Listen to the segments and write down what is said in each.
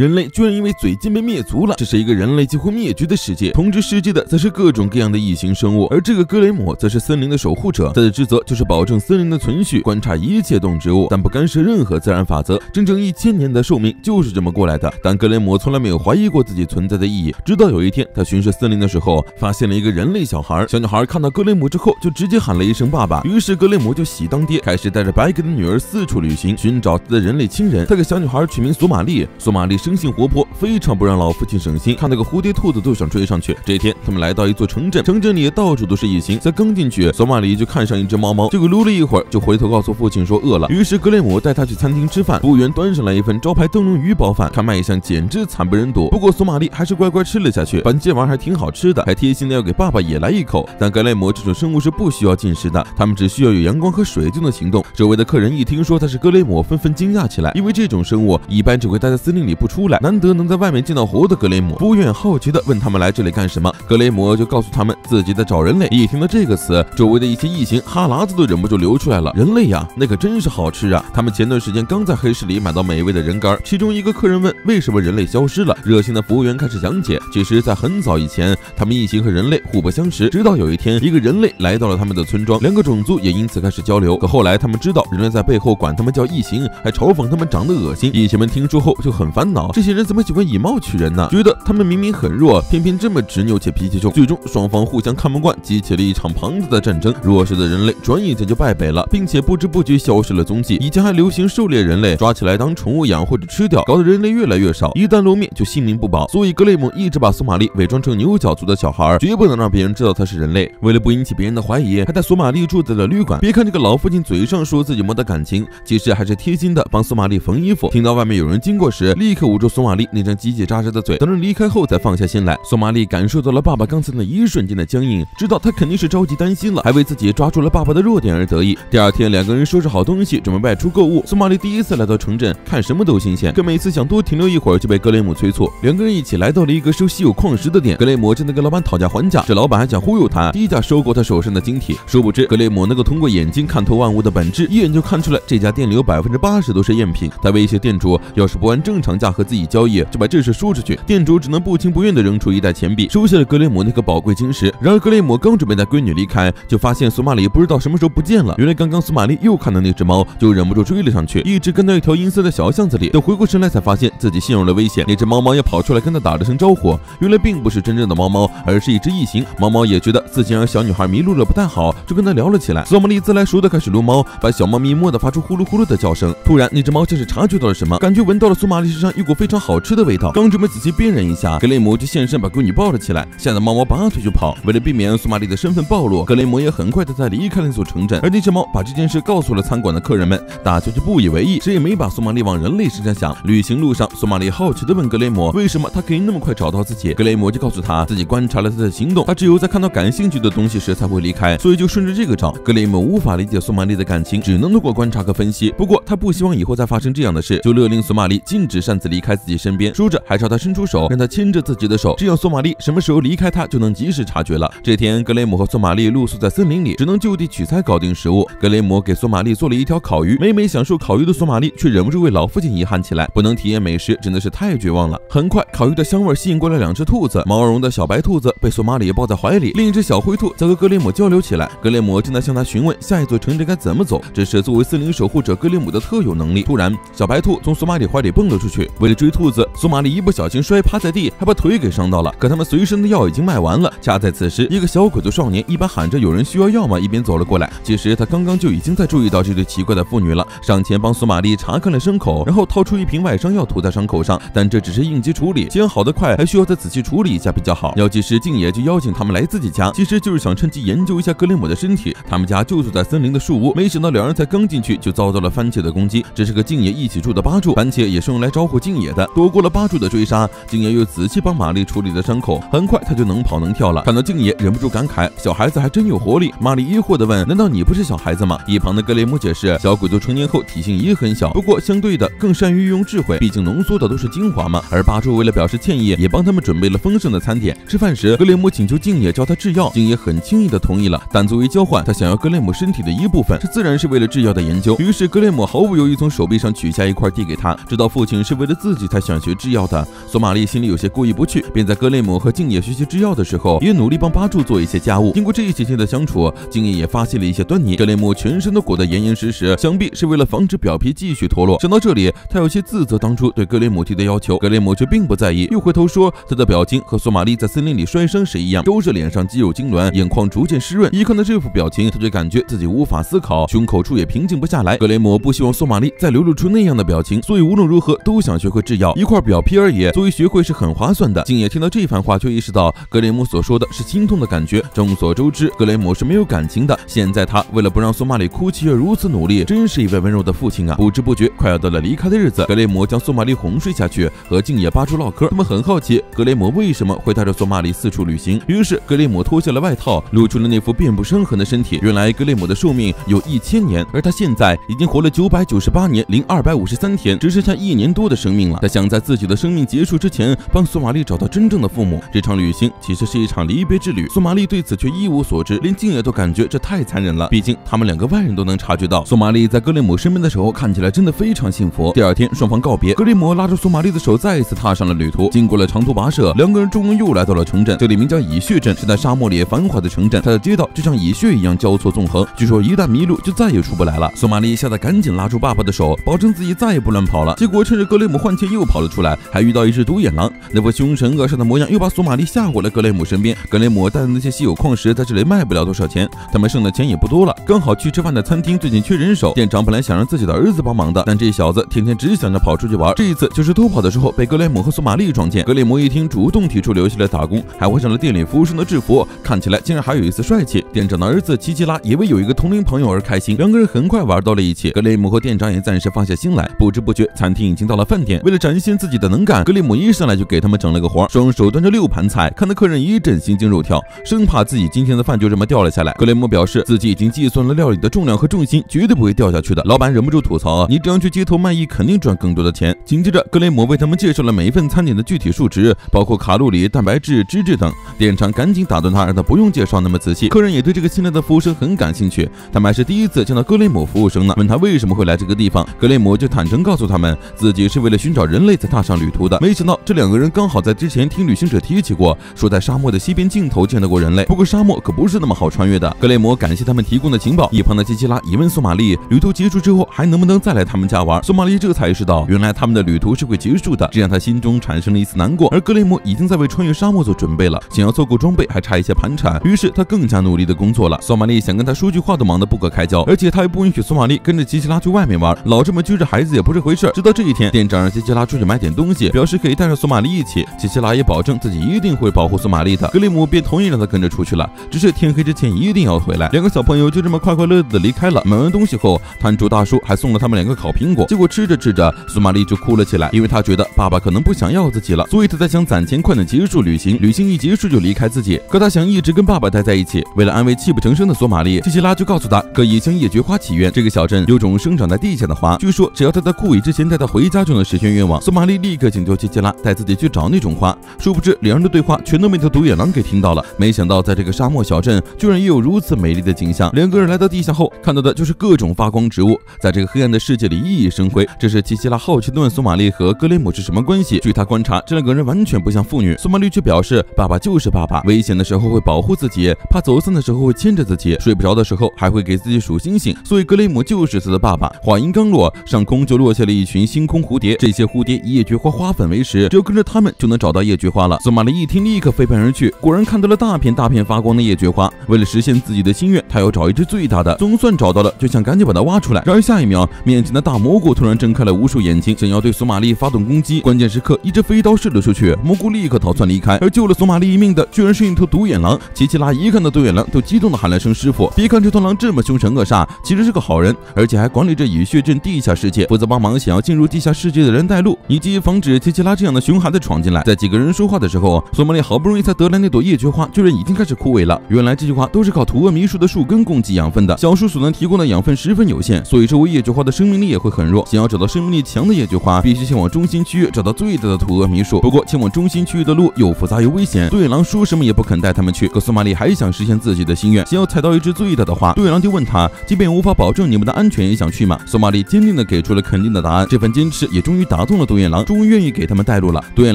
人类居然因为嘴贱被灭族了。这是一个人类几乎灭绝的世界，统治世界的则是各种各样的异形生物。而这个格雷姆则是森林的守护者，他的职责就是保证森林的存续，观察一切动植物，但不干涉任何自然法则。整整一千年的寿命就是这么过来的。但格雷姆从来没有怀疑过自己存在的意义，直到有一天，他巡视森林的时候，发现了一个人类小孩。小女孩看到格雷姆之后，就直接喊了一声爸爸。于是格雷姆就喜当爹，开始带着白给的女儿四处旅行，寻找他的人类亲人。他给小女孩取名索玛丽。索玛丽是生性活泼，非常不让老父亲省心，看到个蝴蝶、兔子都想追上去。这天，他们来到一座城镇，城镇里到处都是异形。才刚进去，索玛丽就看上一只猫猫，结果撸了一会儿，就回头告诉父亲说饿了。于是格雷姆带他去餐厅吃饭，服务员端上来一份招牌灯笼鱼包饭，看卖相简直惨不忍睹。不过索玛丽还是乖乖吃了下去，反正这玩意还挺好吃的，还贴心的要给爸爸也来一口。但格雷姆这种生物是不需要进食的，他们只需要有阳光和水就能行动。周围的客人一听说他是格雷姆，纷纷惊讶起来，因为这种生物一般只会待在森林里不出来，难得能在外面见到活的格雷姆。服务员好奇的问他们来这里干什么，格雷姆就告诉他们自己在找人类。一听到这个词，周围的一些异形哈喇子都忍不住流出来了。人类呀，那可真是好吃啊！他们前段时间刚在黑市里买到美味的人干。其中一个客人问为什么人类消失了，热心的服务员开始讲解。其实，在很早以前，他们异形和人类互不相识，直到有一天，一个人类来到了他们的村庄，两个种族也因此开始交流。可后来他们知道人类在背后管他们叫异形，还嘲讽他们长得恶心。异形们听说后就很烦恼，这些人怎么喜欢以貌取人呢？觉得他们明明很弱，偏偏这么执拗且脾气重。最终双方互相看不惯，激起了一场庞大的战争。弱势的人类转眼间就败北了，并且不知不觉消失了踪迹。以前还流行狩猎人类，抓起来当宠物养或者吃掉，搞得人类越来越少，一旦露面就性命不保。所以格雷姆一直把索玛丽伪装成牛角族的小孩，绝不能让别人知道他是人类。为了不引起别人的怀疑，还带索玛丽住在了旅馆。别看这个老父亲嘴上说自己没得感情，其实还是贴心的帮索玛丽缝衣服。听到外面有人经过时，立刻捂住索玛丽那张叽叽喳喳的嘴。等人离开后，才放下心来。索玛丽感受到了爸爸刚才那一瞬间的僵硬，知道他肯定是着急担心了，还为自己抓住了爸爸的弱点而得意。第二天，两个人收拾好东西，准备外出购物。索玛丽第一次来到城镇，看什么都新鲜，可每次想多停留一会儿，就被格雷姆催促。两个人一起来到了一个收稀有矿石的店，格雷姆正在跟老板讨价还价，这老板还想忽悠他，低价收购他手上的晶体。殊不知，格雷姆能够通过眼睛看透万物的本质，一眼就看出来这家店里有百分之八十都是赝品。他威胁店主，要是不按正常价和自己交易，就把这事说出去。店主只能不情不愿地扔出一袋钱币，收下了格雷姆那颗宝贵晶石。然而，格雷姆刚准备带闺女离开，就发现索玛里不知道什么时候不见了。原来，刚刚索玛丽又看到那只猫，就忍不住追了上去，一直跟到一条阴森的小巷子里。等回过神来，才发现自己陷入了危险。那只猫猫也跑出来跟他打了声招呼，原来并不是真正的猫猫，而是一只异形。猫猫也觉得自己让小女孩迷路了不太好，就跟他聊了起来。索玛丽自来熟的开始撸猫，把小猫咪摸得发出呼噜呼噜的叫声。突然，那只猫像是察觉到了什么，感觉闻到了索玛丽身上一股非常好吃的味道，刚准备仔细辨认一下，格雷姆就现身把闺女抱了起来，吓得猫猫拔腿就跑。为了避免索玛丽的身份暴露，格雷姆也很快的在离开了那座城镇。而那只猫把这件事告诉了餐馆的客人们，大家就不以为意，谁也没把索玛丽往人类身上想。旅行路上，索玛丽好奇的问格雷姆，为什么他可以那么快找到自己？格雷姆就告诉他自己观察了他的行动，他只有在看到感兴趣的东西时才会离开，所以就顺着这个找。格雷姆无法理解索玛丽的感情，只能通过观察和分析。不过他不希望以后再发生这样的事，就勒令索玛丽禁止擅自离开自己身边，说着还朝他伸出手，让他牵着自己的手，这样索玛丽什么时候离开他就能及时察觉了。这天，格雷姆和索玛丽露宿在森林里，只能就地取材搞定食物。格雷姆给索玛丽做了一条烤鱼，每每享受烤鱼的索玛丽却忍不住为老父亲遗憾起来，不能体验美食真的是太绝望了。很快，烤鱼的香味吸引过来两只兔子，毛茸茸的小白兔子被索玛丽抱在怀里，另一只小灰兔则和格雷姆交流起来。格雷姆正在向他询问下一座城镇该怎么走，这是作为森林守护者格雷姆的特有能力。突然，小白兔从索玛丽怀里蹦了出去，为了追兔子，索玛丽一不小心摔趴在地，还把腿给伤到了。可他们随身的药已经卖完了。恰在此时，一个小鬼子少年一边喊着有人需要药吗，一边走了过来。其实他刚刚就已经在注意到这对奇怪的妇女了，上前帮索玛丽查看了伤口，然后掏出一瓶外伤药涂在伤口上。但这只是应急处理，既然好得快，还需要再仔细处理一下比较好。药剂师静野就邀请他们来自己家，其实就是想趁机研究一下格雷姆的身体。他们家就住在森林的树屋，没想到两人才刚进去就遭到了番茄的攻击。这是和静野一起住的八柱，番茄也是用来招呼静野的。躲过了八柱的追杀，静野又仔细帮玛丽处理了伤口，很快他就能跑能跳了。看到静野，忍不住感慨：小孩子还真有活力。玛丽疑惑地问：难道你不是小孩子吗？一旁的格雷姆解释：小鬼族成年后体型也很小，不过相对的更善于运用智慧，毕竟浓缩的都是精华嘛。而八柱为了表示歉意，也帮他们准备了丰盛的餐点。吃饭时，格雷姆请求静野教他制药，静爷很轻易的同意了。但作为交换，他想要格雷姆身体的一部分，这自然是为了制药的研究。于是格雷姆毫不犹豫从手臂上取下一块递给他，知道父亲是为了自自己才想学制药的。索玛丽心里有些过意不去，便在格雷姆和静野学习制药的时候，也努力帮巴柱做一些家务。经过这一几天的相处，静野也发现了一些端倪。格雷姆全身都裹得严严实实，想必是为了防止表皮继续脱落。想到这里，他有些自责当初对格雷姆提的要求。格雷姆却并不在意，又回头说他的表情和索玛丽在森林里摔伤时一样，都是脸上肌肉痉挛，眼眶逐渐湿润。一看到这副表情，他就感觉自己无法思考，胸口处也平静不下来。格雷姆不希望索玛丽再流露出那样的表情，所以无论如何都想学会制药。一块表皮而已，作为学会是很划算的。静野听到这番话，却意识到格雷姆所说的是心痛的感觉。众所周知，格雷姆是没有感情的。现在他为了不让索玛丽哭泣而如此努力，真是一位温柔的父亲啊！不知不觉，快要到了离开的日子，格雷姆将索玛丽哄睡下去，和静野八柱唠嗑。他们很好奇格雷姆为什么会带着索玛丽四处旅行。于是格雷姆脱下了外套，露出了那副遍布伤痕的身体。原来格雷姆的寿命有一千年，而他现在已经活了九百九十八年零二百五十三天，只剩下一年多的生命了。他想在自己的生命结束之前，帮索玛丽找到真正的父母。这场旅行其实是一场离别之旅。索玛丽对此却一无所知，连静野都感觉这太残忍了。毕竟他们两个外人都能察觉到，索玛丽在格雷姆身边的时候看起来真的非常幸福。第二天，双方告别，格雷姆拉着索玛丽的手，再一次踏上了旅途。经过了长途跋涉，两个人终于又来到了城镇。这里名叫蚁穴镇，是在沙漠里繁华的城镇。它的街道就像蚁穴一样交错纵横，据说一旦迷路就再也出不来了。索玛丽吓得赶紧拉住爸爸的手，保证自己再也不乱跑了。结果趁着格雷姆换气又跑了出来，还遇到一只独眼狼，那副凶神恶煞的模样又把索玛丽吓回了格雷姆身边。格雷姆带的那些稀有矿石在这里卖不了多少钱，他们剩的钱也不多了。刚好去吃饭的餐厅最近缺人手，店长本来想让自己的儿子帮忙的，但这小子天天只想着跑出去玩。这一次就是偷跑的时候被格雷姆和索玛丽撞见。格雷姆一听，主动提出留下来打工，还换上了店里服务生的制服，看起来竟然还有一丝帅气。店长的儿子奇奇拉也为有一个同龄朋友而开心，两个人很快玩到了一起。格雷姆和店长也暂时放下心来，不知不觉餐厅已经到了饭点。为了展现自己的能干，格雷姆一上来就给他们整了个活，双手端着六盘菜，看得客人一阵心惊肉跳，生怕自己今天的饭就这么掉了下来。格雷姆表示自己已经计算了料理的重量和重心，绝对不会掉下去的。老板忍不住吐槽：“你这样去街头卖艺，肯定赚更多的钱。”紧接着，格雷姆为他们介绍了每一份餐点的具体数值，包括卡路里、蛋白质、脂质等。店长赶紧打断他，让他不用介绍那么仔细。客人也对这个新来的服务生很感兴趣，他们还是第一次见到格雷姆服务生呢。问他为什么会来这个地方，格雷姆就坦诚告诉他们，自己是为了寻寻找人类才踏上旅途的。没想到这两个人刚好在之前听旅行者提起过，说在沙漠的西边尽头见到过人类。不过沙漠可不是那么好穿越的。格雷姆感谢他们提供的情报。一旁的基基拉疑问索玛丽，旅途结束之后还能不能再来他们家玩？索玛丽这才意识到，原来他们的旅途是会结束的，这让他心中产生了一丝难过。而格雷姆已经在为穿越沙漠做准备了，想要凑够装备还差一些盘缠，于是他更加努力的工作了。索玛丽想跟他说句话都忙得不可开交，而且他还不允许索玛丽跟着基基拉去外面玩，老这么拘着孩子也不是回事。直到这一天，店长让基基拉出去买点东西，表示可以带上索玛丽一起。基基拉也保证自己一定会保护索玛丽的，格雷姆便同意让他跟着出去了，只是天黑之前一定要回来。两个小朋友就这么快快乐乐的离开了。买完东西后，摊主大叔还送了他们两个烤苹果。结果吃着吃着，索玛丽就哭了起来，因为她觉得爸爸可能不想要自己了，所以她在想攒钱快点结束旅行。旅行一结束就离开自己，可她想一直跟爸爸待在一起。为了安慰泣不成声的索玛丽，基西拉就告诉她，可以向夜菊花祈愿。这个小镇有种生长在地下的花，据说只要她在枯萎之前带她回家就能实现愿望。索玛丽立刻请求基西拉带自己去找那种花。殊不知两人的对话全都被头独眼狼给听到了。没想到在这个沙漠小镇，居然也有如此美丽的景象。两个人来到地下后，看到的就是各种发光植物，在这个黑暗的世界里熠熠生辉。这时，基西拉好奇地问索玛丽和格雷姆是什么关系。据他观察，这两个人完全不像父女。索玛丽却表示，爸爸就是爸爸，危险的时候会保护自己，怕走散的时候会牵着自己，睡不着的时候还会给自己数星星。所以格雷姆就是他的爸爸。话音刚落，上空就落下了一群星空蝴蝶。这些蝴蝶以夜菊花花粉为食，只要跟着它们就能找到夜菊花了。索玛丽一听，立刻飞奔而去，果然看到了大片大片发光的夜菊花。为了实现自己的心愿，他要找一只最大的。总算找到了，就想赶紧把它挖出来。然而下一秒，面前的大蘑菇突然睁开了无数眼睛，想要对索玛丽发动攻击。关键时刻，一只飞刀射了出去，蘑菇立刻逃窜离开。而救了索玛丽一命的，居然是一头独眼狼。奇奇拉一看到独眼狼，都激动的喊了声师傅。别看这头狼这么凶神恶煞，其实是个好人，而且还管理着蚁穴镇地下世界，负责帮忙想要进入地下世界的人带路，以及防止奇奇拉这样的熊孩子闯进来。在几个人说话的时候，索玛丽好不容易才得来那朵夜菊花，居然已经开始枯萎了。原来这句话都是靠土阿迷树的树根供给养分的，小树所能提供的养分十分有限，所以这位夜菊花的生命力也会很弱。想要找到生命力强的夜菊花，必须前往中心区域找到最大的土阿迷树。不过前往中心区域的路又复杂又危险，独眼狼说什么也不肯带他们去。可索玛丽还想实现自己的心愿，想要采到一只最大的花。独眼狼就问他，即便无法保证你们的安全，也想去吗？索玛丽坚定地给出了肯定的答案。这份坚持也终于打动了独眼狼，终于愿意给他们带路了。独眼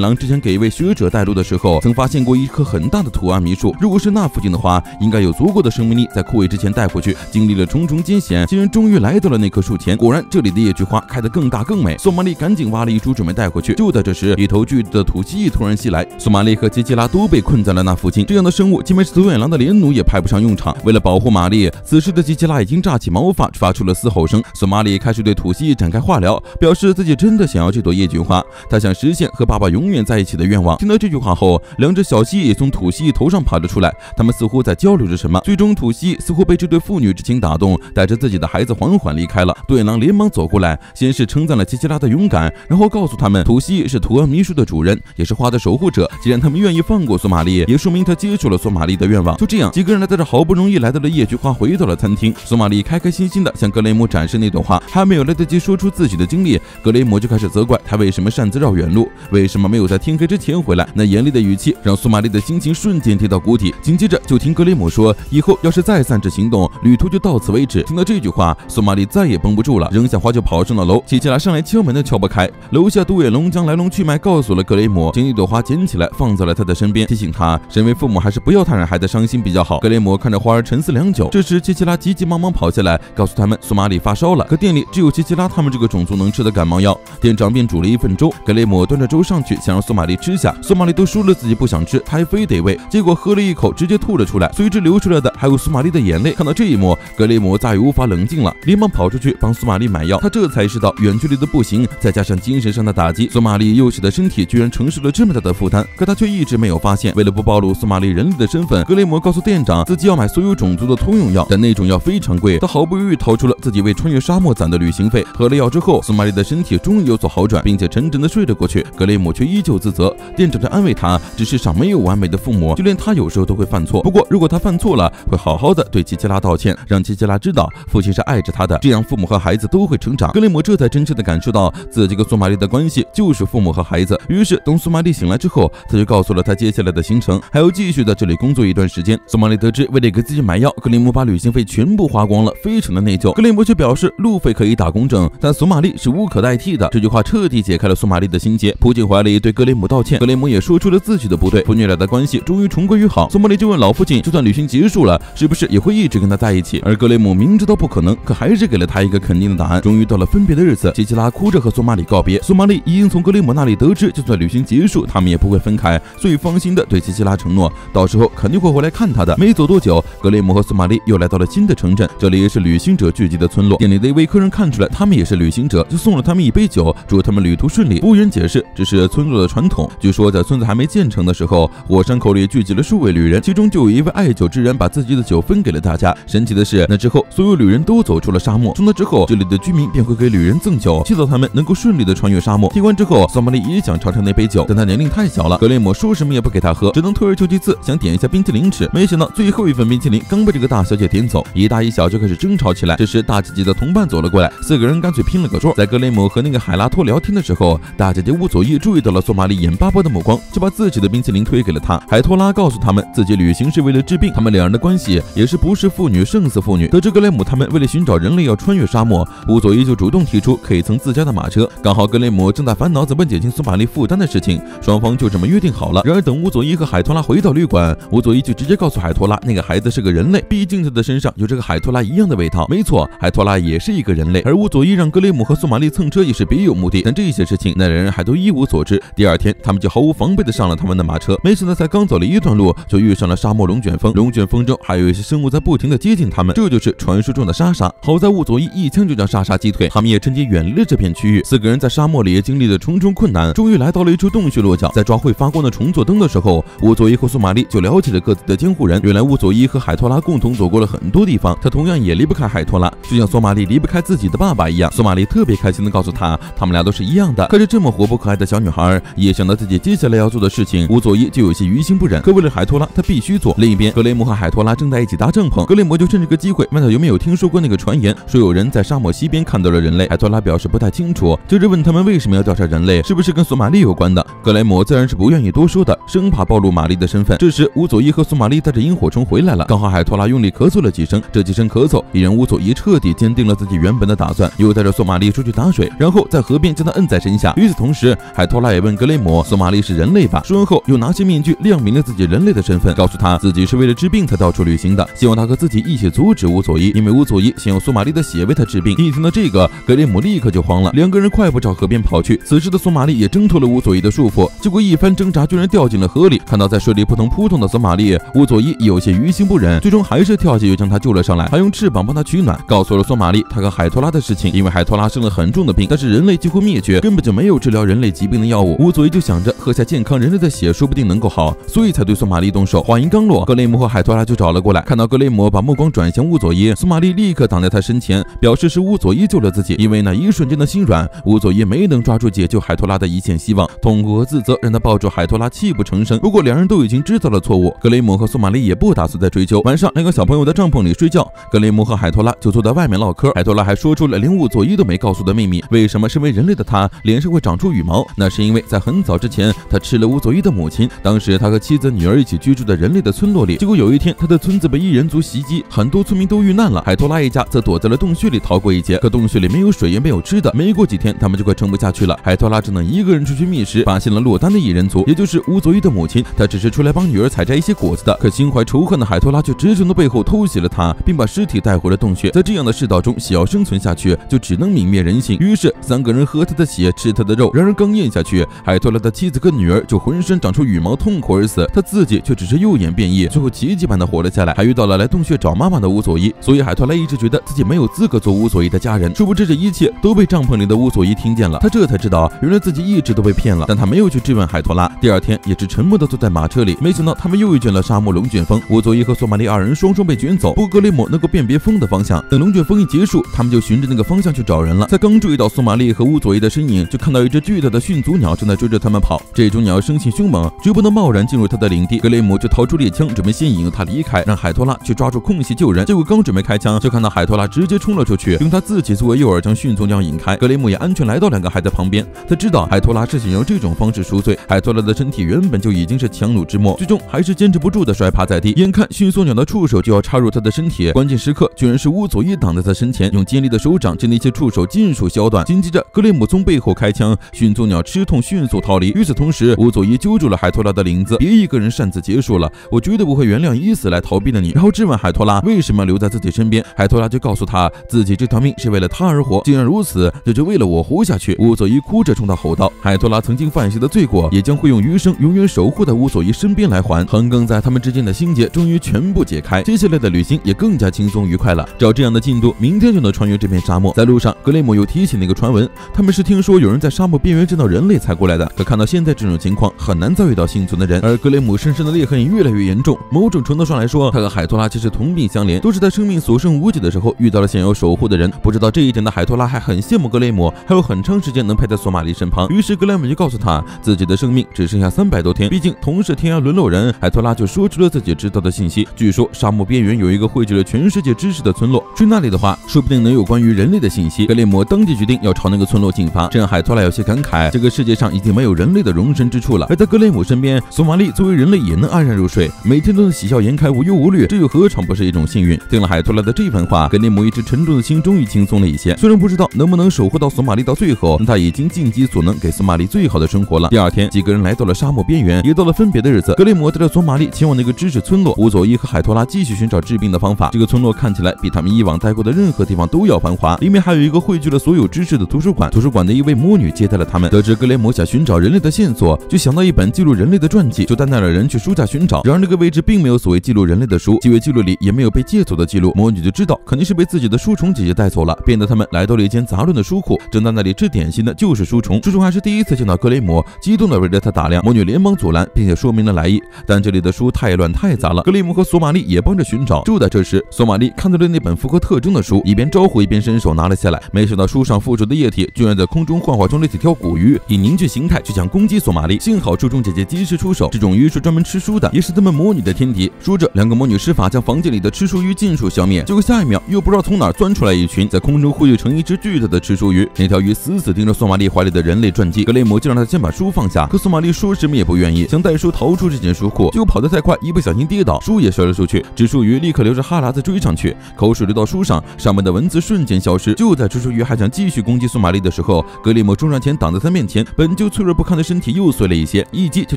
狼之前给一位学者带路的时候，曾发现过一棵很大的图案迷树，如果是那附近的话，应该有足够的生命力在枯萎之前带回去。经历了重重艰险，新人终于来到了那棵树前，果然这里的野菊花开得更大更美。索玛丽赶紧挖了一株准备带回去。就在这时，一头巨大的土蜥蜴突然袭来，索玛丽和吉吉拉都被困在了那附近。这样的生物，即便是独眼狼的连弩也派不上用场。为了保护玛丽，此时的吉吉拉已经炸起毛发，发出了嘶吼声。索玛丽开始对土蜥蜴展开化疗，表示自己真的想要这朵夜菊花，他想实现和爸爸永远在一起的愿望。听到这句话后，两只小蜥蜴从土蜥蜴头上爬了出来，他们似乎在交流着什么。最终，土蜥似乎被这对父女之情打动，带着自己的孩子缓缓离开了。独眼狼连忙走过来，先是称赞了吉吉拉的勇敢，然后告诉他们，土蜥是图案迷书的主人，也是花的守护者。既然他们愿意放过索玛丽，也说明他接受了索玛丽的愿望。就这样，几个人来到这好不容易来到了夜菊花，回到了餐厅。索玛丽开开心心的向格雷姆展示那朵花，还没有来得及说出自己的经历，格雷姆就开始责怪他为什么擅自绕远路，为什么没有在天黑之前回来。那严厉的语气让苏玛丽的心情瞬间跌到谷底。紧接着就听格雷姆说，以后要是再擅自行动，旅途就到此为止。听到这句话，苏玛丽再也绷不住了，扔下花就跑上了楼。琪琪拉上来敲门都敲不开，楼下独眼龙将来龙去脉告诉了格雷姆，将一朵花捡起来放在了他的身边，提醒他，身为父母还是不要太让孩子伤心比较好。格雷姆看着花儿沉思良久，这时琪琪拉急急忙忙跑下来，告诉他们苏玛丽发烧了，可店里只有琪琪拉他们这个种族能吃的感冒药。店长旁边煮了一份粥，格雷姆端着粥上去，想让索玛丽吃下。索玛丽都说了自己不想吃，他还非得喂，结果喝了一口直接吐了出来，随之流出来的还有索玛丽的眼泪。看到这一幕，格雷姆再也无法冷静了，连忙跑出去帮索玛丽买药。他这才意识到远距离的步行，再加上精神上的打击，索玛丽幼小的身体居然承受了这么大的负担。可他却一直没有发现。为了不暴露索玛丽人类的身份，格雷姆告诉店长自己要买所有种族的通用药，但那种药非常贵。他毫不犹豫掏出了自己为穿越沙漠攒的旅行费。喝了药之后，索玛丽的身体终于有所好好转，并且沉沉的睡了过去。格雷姆却依旧自责，店长在安慰他，这世上没有完美的父母，就连他有时候都会犯错。不过如果他犯错了，会好好的对琪琪拉道歉，让琪琪拉知道父亲是爱着他的，这样父母和孩子都会成长。格雷姆这才真切的感受到自己跟索玛丽的关系就是父母和孩子。于是等索玛丽醒来之后，他就告诉了他接下来的行程，还要继续在这里工作一段时间。索玛丽得知为了给自己买药，格雷姆把旅行费全部花光了，非常的内疚。格雷姆却表示路费可以打工挣，但索玛丽是无可代替的。这句话彻底解开了索玛丽的心结，扑进怀里对格雷姆道歉。格雷姆也说出了自己的不对，父女俩的关系终于重归于好。索玛丽就问老父亲，就算旅行结束了，是不是也会一直跟他在一起？而格雷姆明知道不可能，可还是给了他一个肯定的答案。终于到了分别的日子，吉吉拉哭着和索玛丽告别。索玛丽已经从格雷姆那里得知，就算旅行结束，他们也不会分开，所以放心的对吉吉拉承诺，到时候肯定会回来看他的。没走多久，格雷姆和索玛丽又来到了新的城镇，这里是旅行者聚集的村落。店里的一位客人看出来他们也是旅行者，就送了他们一杯酒，祝他们旅途顺利。服务员解释，这是村落的传统。据说在村子还没建成的时候，火山口里聚集了数位旅人，其中就有一位爱酒之人把自己的酒分给了大家。神奇的是，那之后所有旅人都走出了沙漠。从那之后，这里的居民便会给旅人赠酒，祈祷他们能够顺利的穿越沙漠。听完之后，索玛丽也想尝尝那杯酒，但他年龄太小了，格雷姆说什么也不给他喝，只能退而求其次，想点一下冰淇淋吃。没想到最后一份冰淇淋刚被这个大小姐点走，一大一小就开始争吵起来。这时，大姐姐的同伴走了过来，四个人干脆拼了个桌。在格雷姆和那个海拉托聊天的时候，大姐姐乌佐伊注意到了索玛丽眼巴巴的目光，就把自己的冰淇淋推给了他。海托拉告诉他们，自己旅行是为了治病，他们两人的关系也是不是父女胜似父女。得知格雷姆他们为了寻找人类要穿越沙漠，乌佐伊就主动提出可以蹭自家的马车。刚好格雷姆正在烦恼怎么减轻索玛丽负担的事情，双方就这么约定好了。然而等乌佐伊和海托拉回到旅馆，乌佐伊就直接告诉海托拉，那个孩子是个人类，毕竟他的身上有这个海托拉一样的味道。没错，海托拉也是一个人类。而乌佐伊让格雷姆和索玛丽蹭车也是别有目的，但这些事情那两人还都一无所知。第二天，他们就毫无防备的上了他们的马车，没想到才刚走了一段路，就遇上了沙漠龙卷风。龙卷风中还有一些生物在不停的接近他们，这就是传说中的莎莎。好在乌佐伊一枪就将莎莎击退，他们也趁机远离了这片区域。四个人在沙漠里经历了重重困难，终于来到了一处洞穴落脚。在抓会发光的虫座灯的时候，乌佐伊和索玛丽就聊起了各自的监护人。原来乌佐伊和海托拉共同走过了很多地方，他同样也离不开海托拉，就像索玛丽离不开自己的爸爸一样。索玛丽特别开心的告诉他，他们俩都是一样的。看着这么活泼可爱的小女孩，也想到自己接下来要做的事情，乌佐伊就有些于心不忍。可为了海托拉，他必须做。另一边，格雷姆和海托拉正在一起搭帐篷，格雷姆就趁这个机会问他有没有听说过那个传言，说有人在沙漠西边看到了人类。海托拉表示不太清楚，接着问他们为什么要调查人类，是不是跟索玛丽有关的。格雷姆自然是不愿意多说的，生怕暴露玛丽的身份。这时，乌佐伊和索玛丽带着萤火虫回来了，刚好海托拉用力咳嗽了几声，这几声咳嗽也让乌佐伊彻底坚定了自己原本的打算，又带着索玛丽出去打水，然后在河边。便将他摁在身下。与此同时，海托拉也问格雷姆：“索马利是人类吧？”说完后，又拿起面具亮明了自己人类的身份，告诉他自己是为了治病才到处旅行的，希望他和自己一起阻止乌佐伊，因为乌佐伊想用索马利的血为他治病。一听到这个，格雷姆立刻就慌了，两个人快步朝河边跑去。此时的索马利也挣脱了乌佐伊的束缚，结果一番挣扎，居然掉进了河里。看到在水里扑腾扑腾的索马利，乌佐伊有些于心不忍，最终还是跳下去将他救了上来，还用翅膀帮他取暖，告诉了索马利他和海托拉的事情。因为海托拉生了很重的病，但是人类几乎灭绝，根本就没有治疗人类疾病的药物。乌佐伊就想着喝下健康人类的血，说不定能够好，所以才对索马利动手。话音刚落，格雷姆和海托拉就找了过来。看到格雷姆把目光转向乌佐伊，索马利立刻挡在他身前，表示是乌佐伊救了自己。因为那一瞬间的心软，乌佐伊没能抓住解救海托拉的一线希望，痛苦和自责让他抱住海托拉泣不成声。不过两人都已经知道了错误，格雷姆和索马利也不打算再追究。晚上，两个小朋友在帐篷里睡觉，格雷姆和海托拉就坐在外面唠嗑。海托拉还说出了连乌佐伊都没告诉的秘密：为什么身为人类的他脸上会长出羽毛？那是因为在很早之前，他吃了乌佐伊的母亲。当时他和妻子、女儿一起居住在人类的村落里，结果有一天，他的村子被异人族袭击，很多村民都遇难了。海托拉一家则躲在了洞穴里逃过一劫，可洞穴里没有水，也没有吃的。没过几天，他们就快撑不下去了。海托拉只能一个人出去觅食，发现了落单的异人族，也就是乌佐伊的母亲。他只是出来帮女儿采摘一些果子的，可心怀仇恨的海托拉却直从的背后偷袭了他，并把尸体带回了洞穴。在这样的世道中，想要生存下去，就只能泯灭人性。于是三个人喝他的血，吃他的肉。然而刚咽下去，海托拉的妻子跟女儿就浑身长出羽毛，痛苦而死。他自己却只是右眼变异，最后奇迹般的活了下来，还遇到了来洞穴找妈妈的乌索伊。所以海托拉一直觉得自己没有资格做乌索伊的家人。殊不知这一切都被帐篷里的乌索伊听见了，他这才知道原来自己一直都被骗了。但他没有去质问海托拉，第二天也是沉默的坐在马车里。没想到他们又遇见了沙漠龙卷风，乌索伊和索马利二人双双被卷走。不过格雷姆能够辨别风的方向，等龙卷风一结束，他们就循着那个方向去找人了。才刚注意到索马利和乌佐佐伊的身影，就看到一只巨大的迅足鸟正在追着他们跑。这种鸟生性凶猛，绝不能贸然进入他的领地。格雷姆就掏出猎枪，准备先引诱他离开，让海托拉去抓住空隙救人。结果刚准备开枪，就看到海托拉直接冲了出去，用他自己作为诱饵将迅足鸟引开。格雷姆也安全来到两个孩子旁边，他知道海托拉是想用这种方式赎罪。海托拉的身体原本就已经是强弩之末，最终还是坚持不住的摔趴在地。眼看迅速鸟的触手就要插入他的身体，关键时刻居然是乌佐伊挡在他身前，用尖利的手掌将那些触手尽数削断。紧接着，格雷姆从背后开枪，迅速鸟吃痛迅速逃离。与此同时，乌佐伊揪住了海托拉的领子，别一个人擅自结束了，我绝对不会原谅以死来逃避的你。然后质问海托拉为什么留在自己身边，海托拉就告诉他自己这条命是为了他而活，既然如此，那就为了我活下去。乌佐伊哭着冲他吼道：“海托拉曾经犯下的罪过，也将会用余生永远守护在乌佐伊身边来还。”横亘在他们之间的心结终于全部解开，接下来的旅行也更加轻松愉快了。照这样的进度，明天就能穿越这片沙漠。在路上，格雷姆又提起那个传闻，他们是听说有人在沙漠边缘见到人类才过来的。可看到现在这种情况，很难再遇到幸存的人。而格雷姆身上的裂痕也越来越严重，某种程度上来说，他和海托拉其实同病相怜，都是在生命所剩无几的时候遇到了想要守护的人。不知道这一点的海托拉还很羡慕格雷姆，还有很长时间能陪在索马里身旁。于是格雷姆就告诉他，自己的生命只剩下三百多天，毕竟同是天涯沦落人。海托拉就说出了自己知道的信息，据说沙漠边缘有一个汇聚了全世界知识的村落，去那里的话，说不定能有关于人类的信息。格雷姆当即决定要朝那个村落进发，这让海托拉有些感慨，这个世界上已经没有人类的容身之处了。而在格雷姆身边，索马利作为人类也能安然入睡，每天都能喜笑颜开，无忧无虑，这又何尝不是一种幸运？听了海托拉的这番话，格雷姆一直沉重的心终于轻松了一些。虽然不知道能不能守护到索马利到最后，但他已经尽己所能给索马利最好的生活了。第二天，几个人来到了沙漠边缘，也到了分别的日子。格雷姆带着索马利前往那个知识村落，乌佐伊和海托拉继续寻找治病的方法。这个村落看起来比他们以往待过的任何地方都要繁华，里面还有一个汇聚了所有知识的图书馆。图书馆的一位魔女接待了他们。得知格雷姆想寻找人类的线索，就想到一本记录人类的传记，就带那了人去书架寻找。然而那个位置并没有所谓记录人类的书，几位记录里也没有被借走的记录。魔女就知道肯定是被自己的书虫姐姐带走了，便带他们来到了一间杂乱的书库。正在那里吃点心的就是书虫。书虫还是第一次见到格雷姆，激动的围着他打量。魔女连忙阻拦，并且说明了来意，但这里的书太乱太杂了。格雷姆和索马利也帮着寻找。就在这时，索马利看到了那本符合特征的书，一边招呼一边伸手拿了下来。没想到书上附着的液体居然在空中幻化出了几条古鱼，以凝聚形态就想攻击索马利。幸好书虫姐姐及时出手，这种鱼是专门吃书的，也是他们魔女的天敌。说着，两个魔女施法将房间里的吃书鱼尽数消灭。结果下一秒，又不知道从哪钻出来一群，在空中汇聚成一只巨大的吃书鱼。那条鱼死死盯着索马利怀里的人类传记。格雷姆就让他先把书放下，可索马利说什么也不愿意，想带书逃出这间书库，结果跑得太快，一不小心跌倒，书也摔了出去。吃书鱼立刻流着哈喇子追上去，口水流到书上，上面的文字瞬间消失。就在吃书鱼还想继续攻击索马利的时候，格雷姆冲上前挡在他面前，本就脆弱不堪的身体又碎了一些，一击就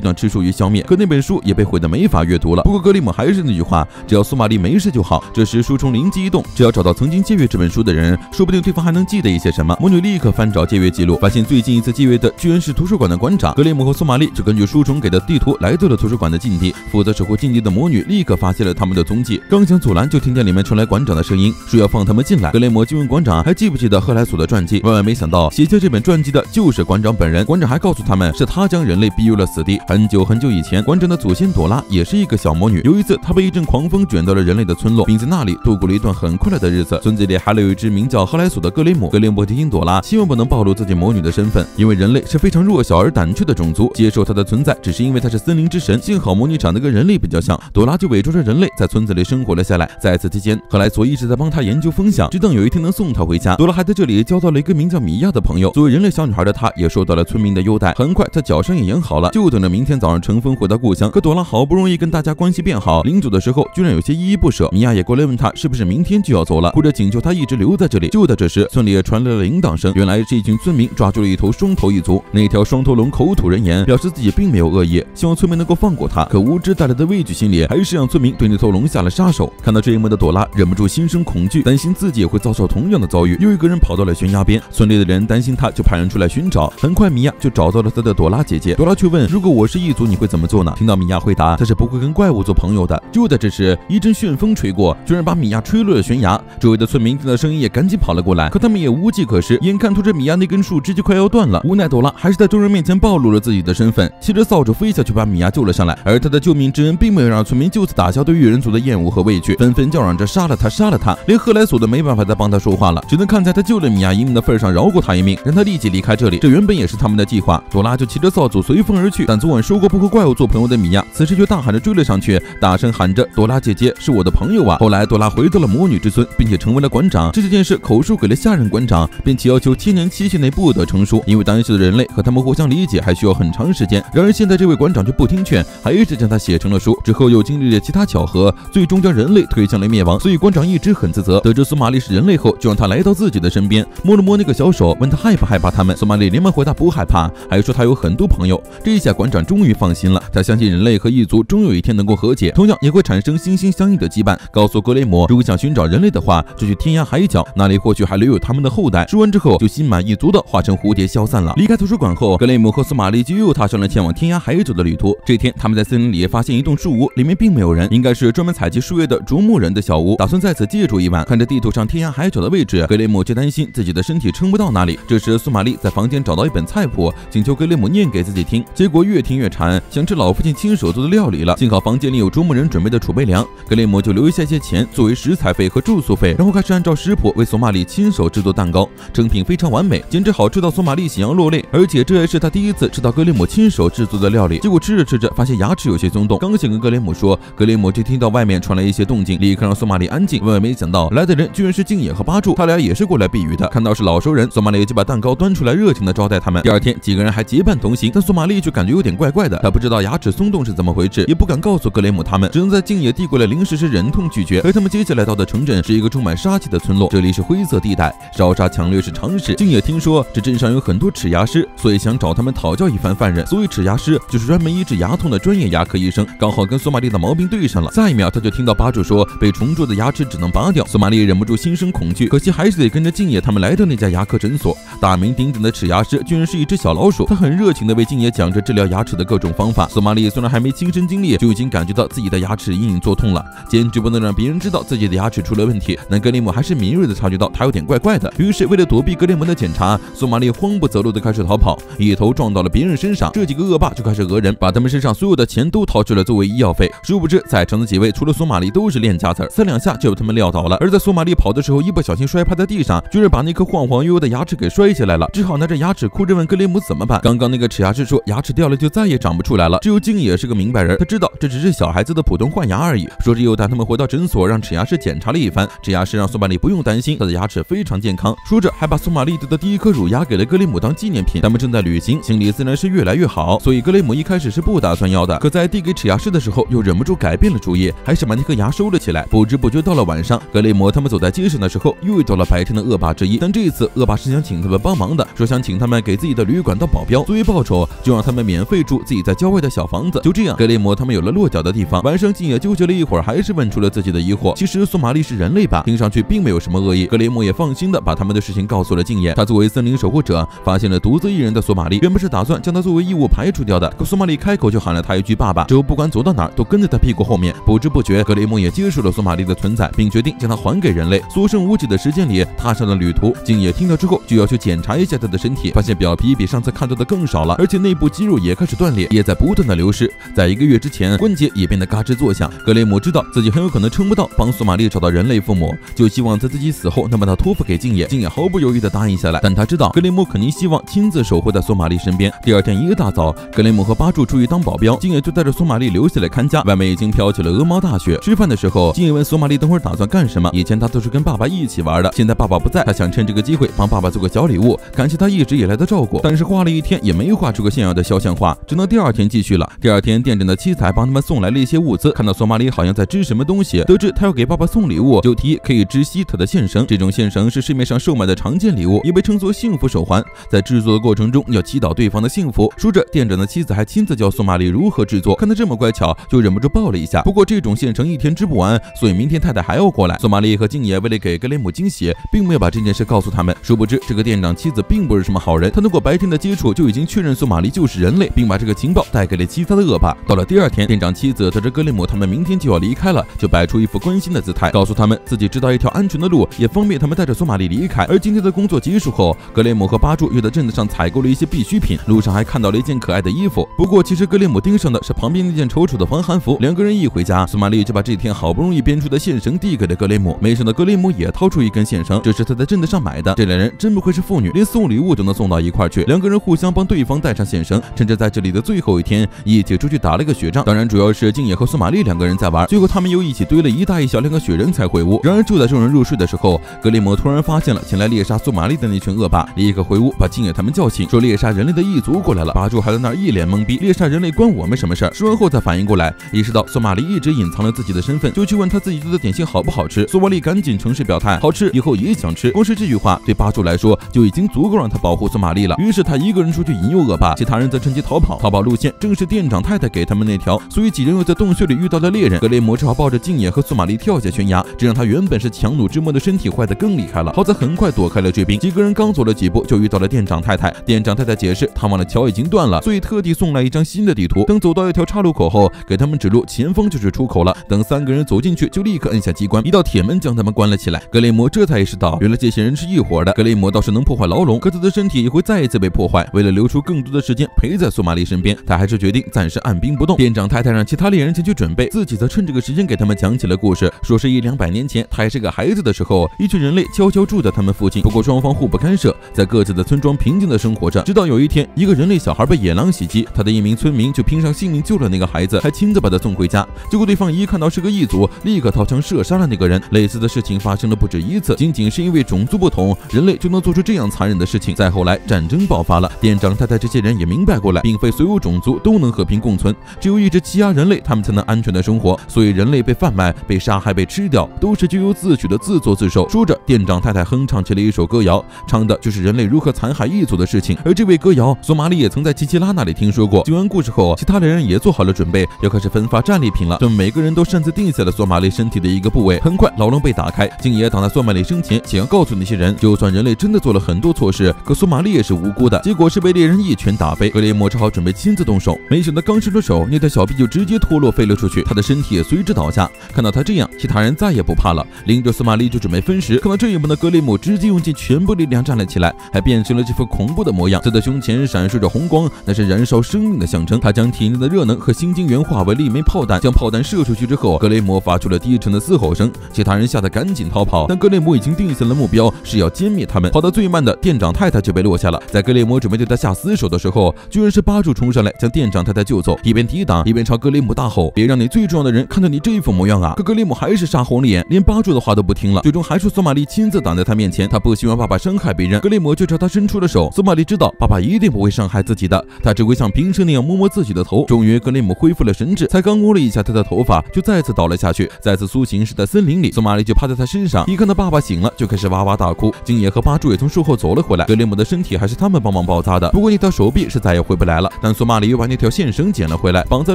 将吃树鱼消灭。可那本书也被毁得没法阅读了。不过格雷姆还是那句话，只要苏玛丽没事就好。这时书虫灵机一动，只要找到曾经借阅这本书的人，说不定对方还能记得一些什么。魔女立刻翻找借阅记录，发现最近一次借阅的居然是图书馆的馆长格雷姆和苏玛丽，就根据书虫给的地图来到了图书馆的禁地。负责守护禁地的魔女立刻发现了他们的踪迹，刚想阻拦，就听见里面传来馆长的声音，说要放他们进来。格雷姆就问馆长还记不记得赫莱索的传记，万万没想到写下这本传记的就是馆长本人。馆长还告诉他们，是他将人类逼入了死地。很久很久以前，馆长的祖先朵拉也是一个小魔女。有一次，她被一阵狂风卷到了人类的村落，并在那里度过了一段很快乐的日子。村子里还留有一只名叫赫莱索的格雷姆。格雷姆提醒朵拉，千万不能暴露自己魔女的身份，因为人类是非常弱小而胆怯的种族，接受她的存在只是因为她是森林之神。幸好魔女长得跟人类比较像，朵拉就伪装成人类在村子里生活了下来。在此期间，赫莱索一直在帮她研究风向，只等有一天能送她回家。朵拉还在这里交到了一个名叫米娅的朋友。作为人类小女孩的她，也受到了村民的优待。很快，她脚伤也养好了，就等着明天早上乘风回到故乡。可朵拉好不容易跟大家关系变好，临走的时候居然有些依依不舍。米娅也过来问她是不是明天就要走了，或者请求她一直留在这里。就在这时，村里也传来了铃铛声，原来是一群村民抓住了一头双头一族。那条双头龙口吐人言，表示自己并没有恶意，希望村民能够放过他。可无知带来的畏惧心理，还是让村民对那头龙下了杀手。看到这一幕的朵拉忍不住心生恐惧，担心自己也会遭受同样的遭遇。又一个人跑到了悬崖边，村里的人担心他，就派人出来寻找。很快，米娅就找到了他的朵拉姐姐。朵拉却问：“如果我是异族，你会怎么做呢？”听到米娅回答，他是不会跟怪物做朋友的。就在这时，一阵旋风吹过，居然把米娅吹落了悬崖。周围的村民听到声音也赶紧跑了过来，可他们也无计可施。眼看拖着米娅那根树枝就快要断了，无奈朵拉还是在众人面前暴露了自己的身份，骑着扫帚飞下去把米娅救了上来。而他的救命之恩并没有让村民就此打消对于人族的厌恶和畏惧，纷纷叫嚷着杀了他，杀了他。连赫莱索都没办法再帮他说话了，只能看在他救了米娅一命的份上饶过他一命，让他立即离开这里。这原本也是他们的计划。朵拉就骑着扫帚随风而去，但昨晚说过不和怪物做朋友的米娅，此时却大喊着追了上去，大声喊着：“朵拉姐姐是我的朋友啊！”后来朵拉回到了魔女之村，并且成为了馆长。这件事口述给了下任馆长，并且要求千年期限内不得成书，因为当时的人类和他们互相理解还需要很长时间。然而现在这位馆长却不听劝，还是将他写成了书。之后又经历了其他巧合，最终将人类推向了灭亡。所以馆长一直很自责。得知苏玛丽是人类后，就让他来到自己的身边，摸了摸那个小手，问他害不害怕他们。苏玛丽连忙回答不害怕，还说他有很多朋友。这一下馆长终于放心了，他相信人类和异族终有一天能够和解，同样也会产生心心相印的羁绊。告诉格雷姆，如果想寻找人类的话，就去天涯海角，那里或许还留有他们的后代。说完之后，就心满意足的化成蝴蝶消散了。离开图书馆后，格雷姆和苏玛丽就又踏上了前往天涯海角的旅途。这天，他们在森林里发现一栋树屋，里面并没有人，应该是专门采集树叶的啄木人的小屋，打算在此借住一晚。看着地图上天涯海角的位置，格雷姆却担心自己的身体撑不到那里。这时，苏玛丽在房间找到一本菜谱，请求格雷姆念给自己听。结果越听越馋，想吃老父亲亲手做的料理了。幸好房间里有啄木人准备的储备粮，格雷姆就留下些钱作为食材费和住宿费，然后开始按照食谱为索玛丽亲手制作蛋糕，成品非常完美，简直好吃到索玛丽喜洋落泪。而且这也是他第一次吃到格雷姆亲手制作的料理。结果吃着吃着，发现牙齿有些松动，刚想跟格雷姆说，格雷姆就听到外面传来一些动静，立刻让索玛丽安静。万万没想到，来的人居然是静野和八柱，他俩也是过来避雨的。看到是老熟人，索玛丽也就把蛋糕端出来，热情的招待他们。第二天，几个人还结伴同行，但索玛丽却感觉有点怪怪的，他不知道牙齿松动是怎么回事，也不敢告诉格雷姆他们，只能在静野递过来零食时忍痛拒绝。而他们接下来到的城镇是一个充满杀气的村落，这里是灰色地带，烧杀抢掠是常事。静野听说这镇上有很多齿牙师，所以想找他们讨教一番犯人。所以齿牙师就是专门医治牙痛的专业牙科医生，刚好跟索玛丽的毛病对上了。下一秒，他就听到八柱说被虫蛀的牙齿只能拔掉。索玛丽忍不住心生恐惧，可惜还是得跟着静野他们来到那家牙科诊所。大名鼎鼎的齿牙师居然是一只小老鼠，他很热情的为静野讲着治疗牙齿的各种方法。索玛丽虽然还没亲身经历，就已经感觉到自己的牙齿隐隐作痛了，坚决不能让别人知道自己的牙齿出了问题。但格雷姆还是敏锐的察觉到他有点怪怪的，于是为了躲避格雷姆的检查，索玛丽慌不择路的开始逃跑，一头撞到了别人身上。这几个恶霸就开始讹人，把他们身上所有的钱都掏出来作为医药费。殊不知在场的几位除了索玛丽都是练家子，三两下就被他们撂倒了。而在索玛丽跑的时候，一不小心摔趴在地上，居然把那颗晃晃悠悠的牙齿给摔下来了，只好拿着牙齿哭着问格雷姆怎么办。刚刚那个齿牙师说牙齿掉了就再也长不出来了，只有静也是个明白人，他知道这只是小孩子的普通换牙而已。说着又带他们回到诊所，让齿牙师检查了一番。齿牙师让索玛丽不用担心，他的牙齿非常健康。说着还把索玛丽得的第一颗乳牙给了格雷姆当纪念品。他们正在旅行，心里自然是越来越好。所以格雷姆一开始是不打算要的，可在递给齿牙师的时候，又忍不住改变了主意，还是把那颗牙收了起来。不知不觉到了晚上，格雷姆他们走在街上的时候，又遇到了白天的恶霸之一。但这一次恶霸是想请他们帮忙的，说想请他们给自己的旅馆当保镖，作为报酬就让他们免费住自己在郊外的小房子。就这样，格雷姆他们有了落脚的地方。晚上，静也纠结了一会儿，还是问出了自己的疑惑。其实，索玛丽是人类吧？听上去并没有什么恶意。格雷姆也放心的把他们的事情告诉了静野。他作为森林守护者，发现了独自一人的索玛丽，原本是打算将他作为异物排除掉的。可索玛丽开口就喊了他一句“爸爸”，之后不管走到哪儿都跟在他屁股后面。不知不觉，格雷姆也接受了索玛丽的存在，并决定将他还给人类。所剩无几的时间里，踏上了旅途。静野听到之后，就要去检查一下他的身体，发现表皮比上次看到的更少了，而且内部肌肉也开始断裂，也在不断的流失。在一个月之前，关节也变得嘎吱作响。格雷姆知道自己很有可能撑不到帮索玛丽找到人类父母，就希望在自己死后能把他托付给静野。静野毫不犹豫地答应下来，但他知道格雷姆肯定希望亲自守护在索玛丽身边。第二天一大早，格雷姆和巴柱出去当保镖，静野就带着索玛丽留下来看家。外面已经飘起了鹅毛大雪。吃饭的时候，静野问索玛丽等会儿打算干什么？以前他都是跟爸爸一起玩的，现在爸爸不在，他想趁这个机会帮爸爸做个小礼物，感谢他一直以来的照顾。但是画了一天也没画出个像样的肖像画，只能第二天继续了。第二天，店长的妻子还帮他们送来了一些物资。看到索马里好像在织什么东西，得知他要给爸爸送礼物，就提议可以织希特的线绳。这种线绳是市面上售卖的常见礼物，也被称作幸福手环。在制作的过程中要祈祷对方的幸福。说着，店长的妻子还亲自教索马里如何制作。看他这么乖巧，就忍不住抱了一下。不过这种线绳一天织不完，所以明天太太还要过来。索马里和静野为了给格雷姆惊喜，并没有把这件事告诉他们。殊不知，这个店长妻子并不是什么好人。他通过白天的接触就已经确认索玛丽就是人类，并把这个情报带给了其他的恶霸。到了第二天，店长妻子得知格雷姆他们明天就要离开了，就摆出一副关心的姿态，告诉他们自己知道一条安全的路，也方便他们带着索玛丽离开。而今天的工作结束后，格雷姆和巴柱又在镇子上采购了一些必需品，路上还看到了一件可爱的衣服。不过，其实格雷姆盯上的是旁边那件丑丑的防寒服。两个人一回家，索玛丽就把这天好不容易编出的线绳递给了格雷姆。没想到格雷姆也掏出一根线绳，这是他在镇子上买的。这两人真不不愧是妇女，连送礼物都能送到一块去。两个人互相帮对方带上线绳，趁着在这里的最后一天，一起出去打了个雪仗。当然，主要是静野和苏玛丽两个人在玩。最后，他们又一起堆了一大一小两个雪人才回屋。然而，就在众人入睡的时候，格雷姆突然发现了前来猎杀苏玛丽的那群恶霸，立刻回屋把静野他们叫醒，说猎杀人类的异族过来了。巴柱还在那儿一脸懵逼，猎杀人类关我们什么事儿？说完后才反应过来，意识到苏玛丽一直隐藏了自己的身份，就去问他自己做的点心好不好吃。苏玛丽赶紧诚实表态，好吃，以后也想吃。光是这句话对巴柱来说就已经足够让他保护索玛丽了。于是他一个人出去引诱恶霸，其他人则趁机逃跑。逃跑路线正是店长太太给他们那条，所以几人又在洞穴里遇到了猎人。格雷魔只好抱着静野和索玛丽跳下悬崖，这让他原本是强弩之末的身体坏得更厉害了。好在很快躲开了追兵。几个人刚走了几步，就遇到了店长太太。店长太太解释，他们的桥已经断了，所以特地送来一张新的地图。等走到一条岔路口后，给他们指路，前方就是出口了。等三个人走进去，就立刻摁下机关，一道铁门将他们关了起来。格雷魔这才意识到，原来这些人是一伙的。格雷姆要是能破坏牢笼，可他的身体也会再一次被破坏。为了留出更多的时间陪在索玛丽身边，他还是决定暂时按兵不动。店长太太让其他猎人前去准备，自己则趁这个时间给他们讲起了故事，说是一两百年前，他还是个孩子的时候，一群人类悄悄住在他们附近。不过双方互不干涉，在各自的村庄平静的生活着。直到有一天，一个人类小孩被野狼袭击，他的一名村民就拼上性命救了那个孩子，还亲自把他送回家。结果对方一看到是个异族，立刻掏枪射杀了那个人。类似的事情发生了不止一次，仅仅是因为种族不同，人类就能做做出这样残忍的事情。再后来，战争爆发了，店长太太这些人也明白过来，并非所有种族都能和平共存，只有一直欺压人类，他们才能安全的生活。所以人类被贩卖、被杀害、被吃掉，都是咎由自取的自作自受。说着，店长太太哼唱起了一首歌谣，唱的就是人类如何残害异族的事情。而这位歌谣，索马里也曾在奇奇拉那里听说过。听完故事后，其他的人也做好了准备，要开始分发战利品了。他们每个人都擅自定下了索马里身体的一个部位。很快，牢笼被打开，静野躺在索马里生前，想要告诉那些人，就算人类真的做了很多错事，可索玛丽也是无辜的。结果是被猎人一拳打飞。格雷姆只好准备亲自动手，没想到刚伸出手，那条小臂就直接脱落飞了出去，他的身体也随之倒下。看到他这样，其他人再也不怕了，拎着索玛丽就准备分食。看到这一幕的格雷姆直接用尽全部力量站了起来，还变成了这副恐怖的模样。他的胸前闪烁着红光，那是燃烧生命的象征。他将体内的热能和心经元化为了一枚炮弹，将炮弹射出去之后，格雷姆发出了低沉的嘶吼声。其他人吓得赶紧逃跑，但格雷姆已经定下了目标，是要歼灭他们。跑到最慢的店长太太就被落下了。在格雷姆准备对他下死手的时候，居然是巴柱冲上来将店长太太救走，一边抵挡一边朝格雷姆大吼：“别让你最重要的人看到你这副模样啊！”可格雷姆还是杀红了眼，连巴柱的话都不听了，最终还是索玛丽亲自挡在他面前。他不希望爸爸伤害别人，格雷姆就朝他伸出了手。索玛丽知道爸爸一定不会伤害自己的，他只会像平时那样摸摸自己的头。终于，格雷姆恢复了神智，才刚摸了一下他的头发，就再次倒了下去。再次苏醒是在森林里，索玛丽就趴在他身上，一看到爸爸醒了，就开始哇哇大哭。金爷和巴柱也从术后走了回来，格雷姆的身体还是他们帮忙包扎的。不过那条手臂是再也回不来了。但索马里又把那条线绳捡了回来，绑在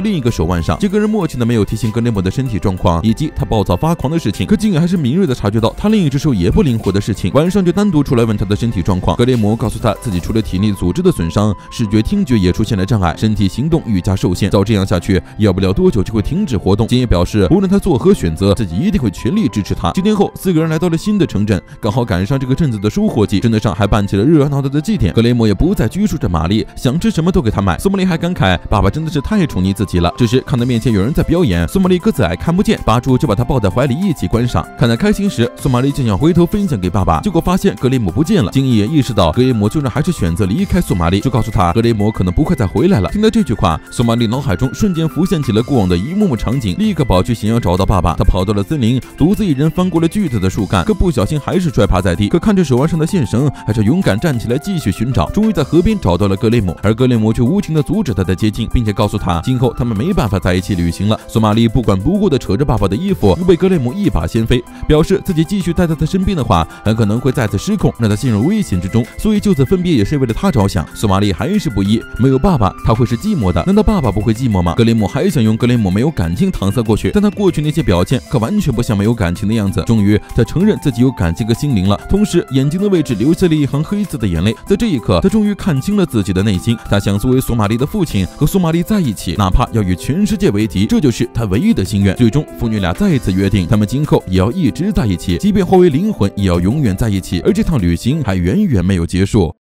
另一个手腕上。几个人默契的没有提醒格雷姆的身体状况以及他暴躁发狂的事情，可金尔还是敏锐的察觉到他另一只手也不灵活的事情。晚上就单独出来问他的身体状况。格雷姆告诉他自己除了体内组织的损伤，视觉、听觉也出现了障碍，身体行动愈加受限。照这样下去，要不了多久就会停止活动。金也表示，无论他做何选择，自己一定会全力支持他。几天后，四个人来到了新的城镇，刚好赶上这个镇子的收获季，镇子上还办起了热闹的祭典。格雷姆也不再拘束着玛丽，想吃什么都给她买。苏玛丽还感慨，爸爸真的是太宠溺自己了。这时看到面前有人在表演，苏玛丽个子矮看不见，巴主就把他抱在怀里一起观赏。看得开心时，苏玛丽正想回头分享给爸爸，结果发现格雷姆不见了。金也意识到格雷姆居然还是选择离开苏玛丽，就告诉他格雷姆可能不会再回来了。听到这句话，苏玛丽脑海中瞬间浮现起了过往的一幕幕场景，立刻跑去想要找到爸爸。他跑到了森林，独自一人翻过了巨大的树干，可不小心还是摔趴在地。可看着手腕上的线绳，还是勇敢站起来继续寻找。终于在河边找到了格雷姆，而格雷姆却无情的阻止他的接近，并且告诉他今后他们没办法在一起旅行了。索玛丽不管不顾的扯着爸爸的衣服，又被格雷姆一把掀飞，表示自己继续待在他身边的话，很可能会再次失控，让他陷入危险之中。所以就此分别也是为了他着想。索玛丽还是不依，没有爸爸他会是寂寞的，难道爸爸不会寂寞吗？格雷姆还想用格雷姆没有感情搪塞过去，但他过去那些表现可完全不像没有感情的样子。终于，他承认自己有感情和心灵了，同时眼睛的位置只留下了一行黑色的眼泪。在这一刻，他终于看清了自己的内心。他想作为索玛丽的父亲和索玛丽在一起，哪怕要与全世界为敌，这就是他唯一的心愿。最终，父女俩再一次约定，他们今后也要一直在一起，即便化为灵魂，也要永远在一起。而这趟旅行还远远没有结束。